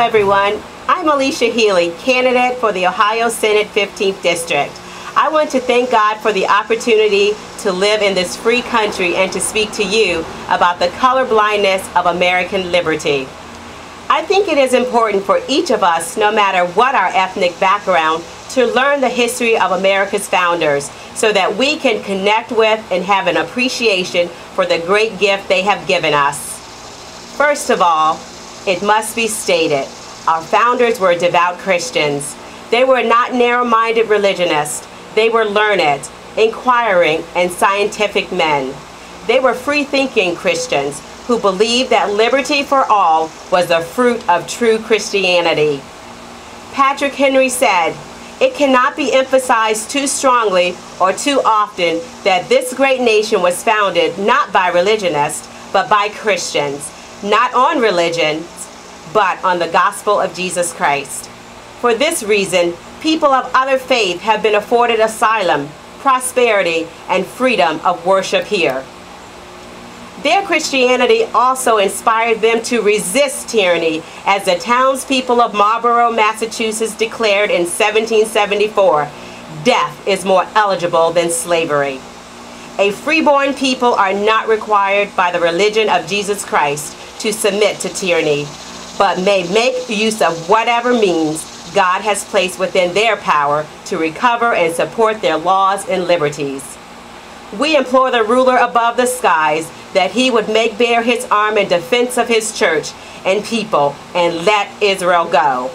Everyone. I'm Alicia Healy, candidate for the Ohio Senate 15th District. I want to thank God for the opportunity to live in this free country and to speak to you about the colorblindness of American liberty. I think it is important for each of us, no matter what our ethnic background, to learn the history of America's founders so that we can connect with and have an appreciation for the great gift they have given us. First of all, it must be stated, our founders were devout Christians. They were not narrow-minded religionists. They were learned, inquiring, and scientific men. They were free-thinking Christians who believed that liberty for all was the fruit of true Christianity. Patrick Henry said, it cannot be emphasized too strongly or too often that this great nation was founded not by religionists, but by Christians, not on religion, but on the gospel of Jesus Christ. For this reason, people of other faith have been afforded asylum, prosperity, and freedom of worship here. Their Christianity also inspired them to resist tyranny, as the townspeople of Marlborough, Massachusetts declared in 1774, death is more eligible than slavery. A freeborn people are not required by the religion of Jesus Christ to submit to tyranny, but may make use of whatever means God has placed within their power to recover and support their laws and liberties. We implore the ruler above the skies that he would make bare his arm in defense of his church and people and let Israel go.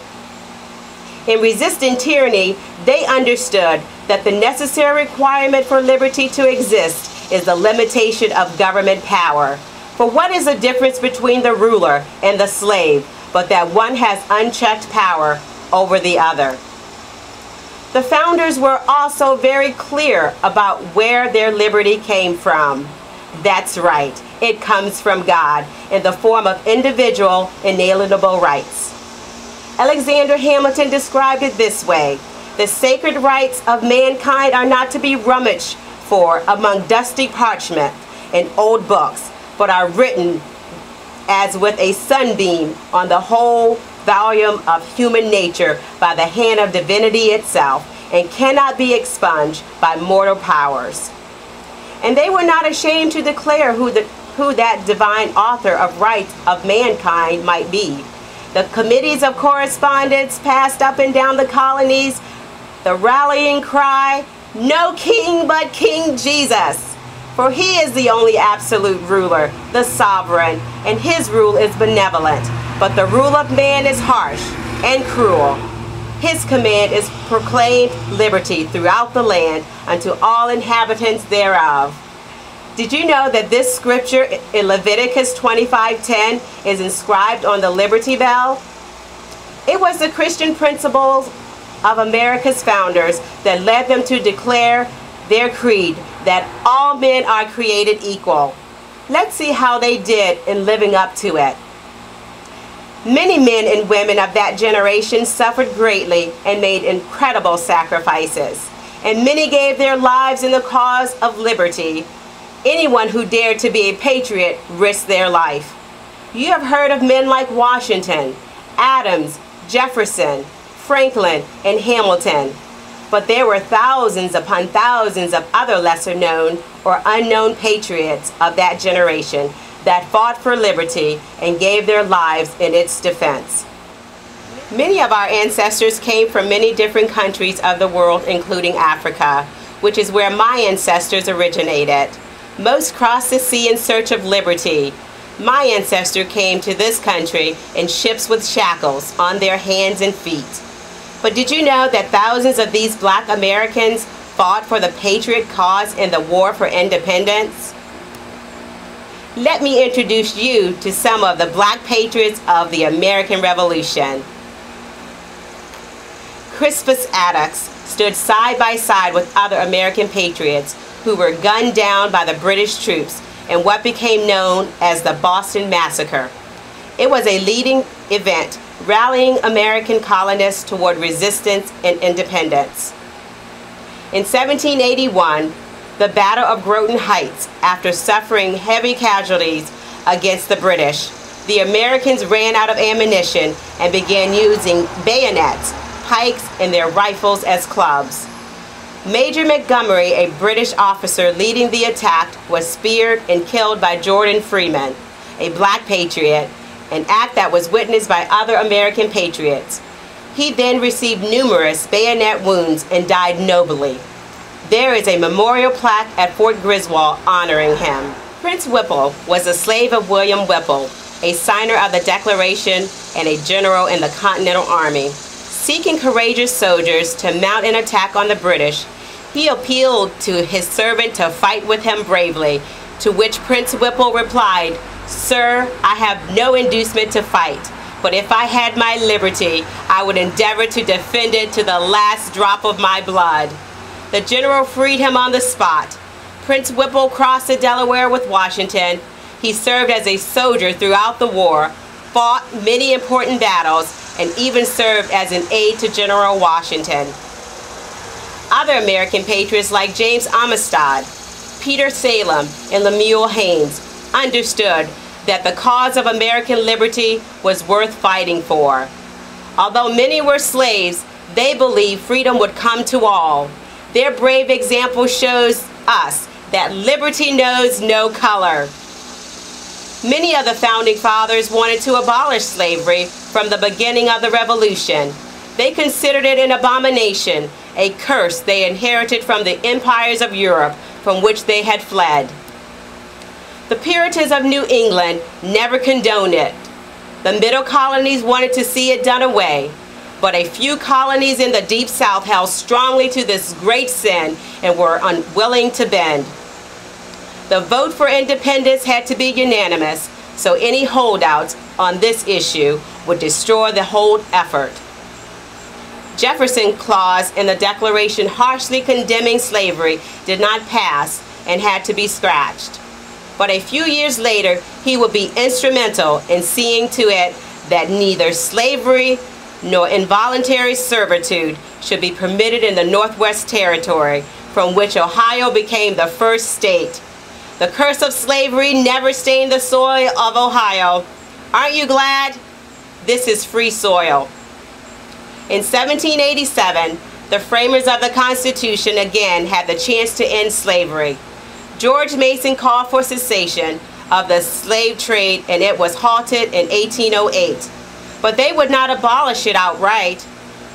In resisting tyranny, they understood that the necessary requirement for liberty to exist is the limitation of government power. For what is the difference between the ruler and the slave, but that one has unchecked power over the other? The founders were also very clear about where their liberty came from. That's right, it comes from God in the form of individual inalienable rights. Alexander Hamilton described it this way The sacred rights of mankind are not to be rummaged for among dusty parchment and old books, but are written as with a sunbeam on the whole volume of human nature by the hand of divinity itself and cannot be expunged by mortal powers. And they were not ashamed to declare who, the, who that divine author of rights of mankind might be. The committees of correspondence passed up and down the colonies, the rallying cry, no king but King Jesus. For he is the only absolute ruler, the sovereign, and his rule is benevolent. But the rule of man is harsh and cruel. His command is proclaimed liberty throughout the land unto all inhabitants thereof. Did you know that this scripture in Leviticus 25:10 is inscribed on the Liberty Bell? It was the Christian principles of America's founders that led them to declare their creed that all men are created equal. Let's see how they did in living up to it. Many men and women of that generation suffered greatly and made incredible sacrifices. And many gave their lives in the cause of liberty. Anyone who dared to be a patriot risked their life. You have heard of men like Washington, Adams, Jefferson, Franklin, and Hamilton. But there were thousands upon thousands of other lesser known or unknown patriots of that generation that fought for liberty and gave their lives in its defense. Many of our ancestors came from many different countries of the world, including Africa, which is where my ancestors originated. Most crossed the sea in search of liberty. My ancestor came to this country in ships with shackles on their hands and feet. But did you know that thousands of these black Americans fought for the patriot cause in the war for independence? let me introduce you to some of the black patriots of the American Revolution. Crispus Attucks stood side by side with other American patriots who were gunned down by the British troops in what became known as the Boston Massacre. It was a leading event rallying American colonists toward resistance and independence. In 1781, the Battle of Groton Heights after suffering heavy casualties against the British. the Americans ran out of ammunition and began using bayonets, pikes, and their rifles as clubs. Major Montgomery, a British officer leading the attack, was speared and killed by Jordan Freeman, a black patriot, an act that was witnessed by other American patriots. He then received numerous bayonet wounds and died nobly. There is a memorial plaque at Fort Griswold honoring him. Prince Whipple was a slave of William Whipple, a signer of the Declaration and a general in the Continental Army. Seeking courageous soldiers to mount an attack on the British, he appealed to his servant to fight with him bravely, to which Prince Whipple replied, Sir, I have no inducement to fight, but if I had my liberty, I would endeavor to defend it to the last drop of my blood. The general freed him on the spot. Prince Whipple crossed the Delaware with Washington. He served as a soldier throughout the war, fought many important battles, and even served as an aide to General Washington. Other American patriots like James Armistead, Peter Salem, and Lemuel Haynes understood that the cause of American liberty was worth fighting for. Although many were slaves, they believed freedom would come to all. Their brave example shows us that liberty knows no color. Many of the founding fathers wanted to abolish slavery from the beginning of the Revolution. They considered it an abomination, a curse they inherited from the empires of Europe from which they had fled. The Puritans of New England never condoned it. The middle colonies wanted to see it done away but a few colonies in the Deep South held strongly to this great sin and were unwilling to bend. The vote for independence had to be unanimous, so any holdouts on this issue would destroy the whole effort. Jefferson clause in the Declaration harshly condemning slavery did not pass and had to be scratched. But a few years later, he would be instrumental in seeing to it that neither slavery nor involuntary servitude should be permitted in the Northwest Territory, from which Ohio became the first state. The curse of slavery never stained the soil of Ohio. Aren't you glad? This is free soil. In 1787, the framers of the Constitution again had the chance to end slavery. George Mason called for cessation of the slave trade and it was halted in 1808 but they would not abolish it outright.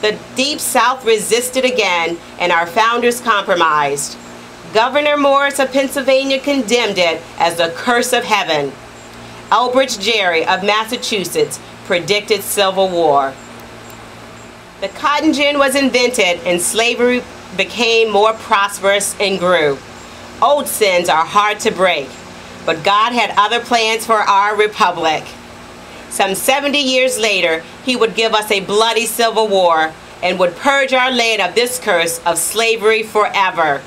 The Deep South resisted again, and our founders compromised. Gouverneur Morris of Pennsylvania condemned it as the curse of heaven. Elbridge Gerry of Massachusetts predicted civil war. The cotton gin was invented and slavery became more prosperous and grew. Old sins are hard to break, but God had other plans for our republic. Some 70 years later, he would give us a bloody civil war and would purge our land of this curse of slavery forever.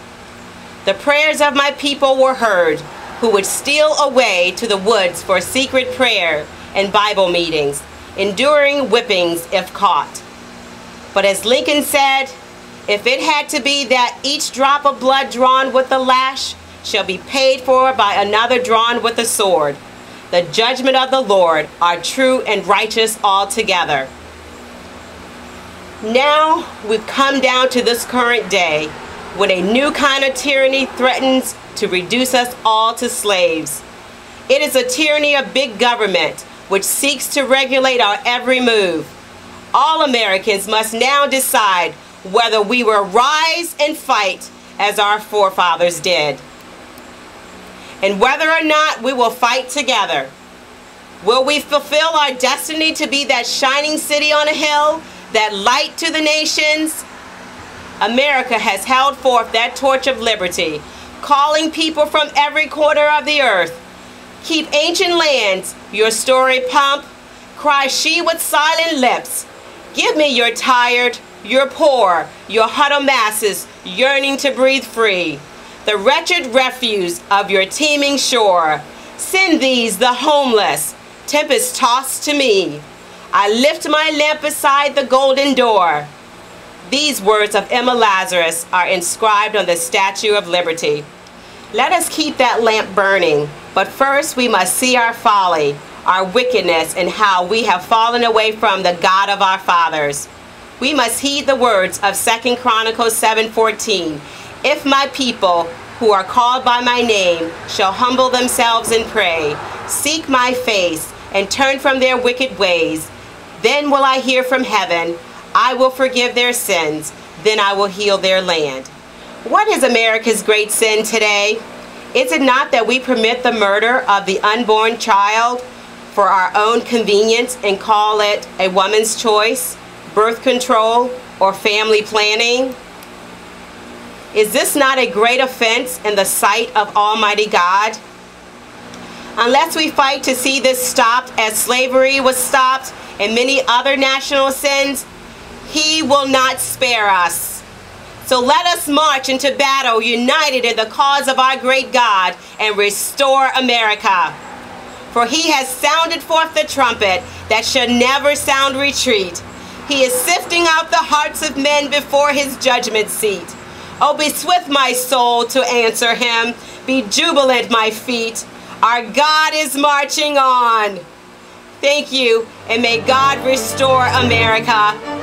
The prayers of my people were heard, who would steal away to the woods for secret prayer and Bible meetings, enduring whippings if caught. But as Lincoln said, if it had to be that each drop of blood drawn with the lash shall be paid for by another drawn with the sword, the judgment of the Lord are true and righteous altogether. Now we've come down to this current day when a new kind of tyranny threatens to reduce us all to slaves. It is a tyranny of big government which seeks to regulate our every move. All Americans must now decide whether we will rise and fight as our forefathers did and whether or not we will fight together. Will we fulfill our destiny to be that shining city on a hill, that light to the nations? America has held forth that torch of liberty, calling people from every corner of the earth. Keep ancient lands, your story pump, cry she with silent lips. Give me your tired, your poor, your huddled masses yearning to breathe free the wretched refuse of your teeming shore. Send these, the homeless, tempest tossed to me. I lift my lamp beside the golden door. These words of Emma Lazarus are inscribed on the Statue of Liberty. Let us keep that lamp burning, but first we must see our folly, our wickedness and how we have fallen away from the God of our fathers. We must heed the words of 2 Chronicles 7:14. If my people who are called by my name shall humble themselves and pray, seek my face, and turn from their wicked ways, then will I hear from heaven, I will forgive their sins, then I will heal their land. What is America's great sin today? Is it not that we permit the murder of the unborn child for our own convenience and call it a woman's choice, birth control, or family planning? Is this not a great offense in the sight of Almighty God? Unless we fight to see this stopped as slavery was stopped and many other national sins, he will not spare us. So let us march into battle united in the cause of our great God and restore America. For he has sounded forth the trumpet that shall never sound retreat. He is sifting out the hearts of men before his judgment seat. Oh, be swift, my soul, to answer him. Be jubilant, my feet. Our God is marching on. Thank you, and may God restore America.